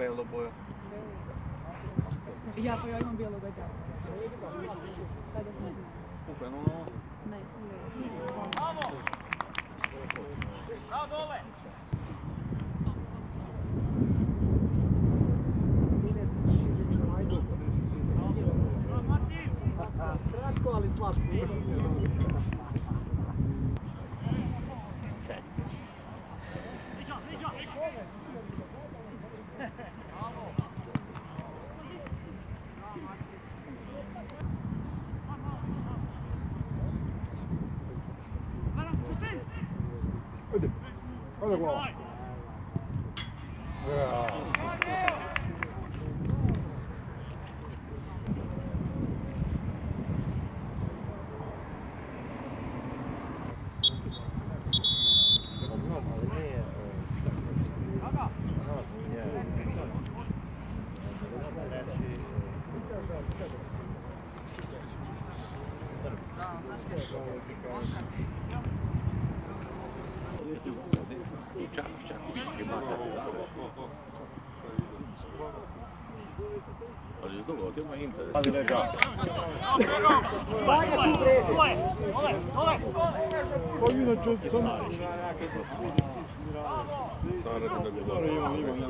belu boju. Ja, pa ja imam bijelog gađaka. Kada ne znam. Kupen ono. Ne, ne. Kratko, ali slatko. 어디? 어디 봐. 야. Poi io non giochi, sono... Sara, ti devo dare.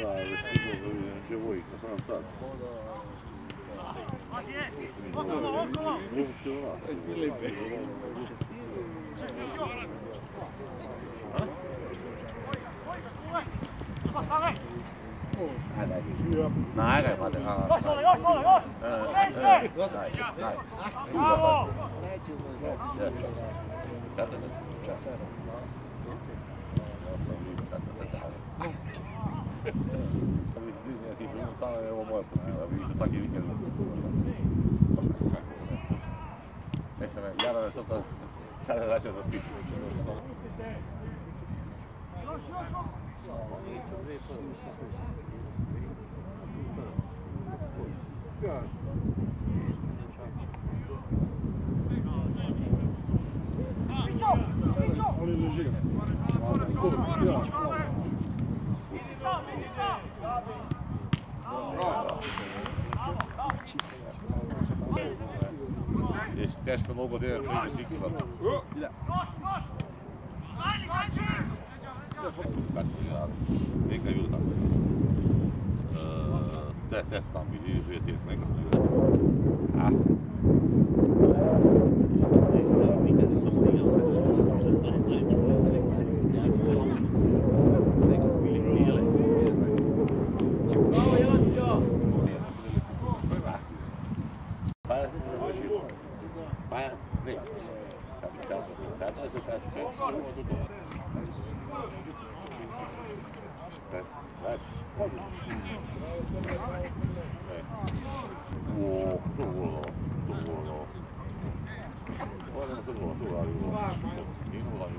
moja poziva, vi ću taki vikend. Neće me, ja da to, sada da će Good. Switch off! Switch off! Тя ще мога да я ще си кива. Нека ви оттам. Те, те там види, вие те сме като А. Bye. 哎，对，差不多，来来来来来，我就懂。来来，嗯，哎，哇，都过了，都过了，我还能走多少？走多少？零五左右。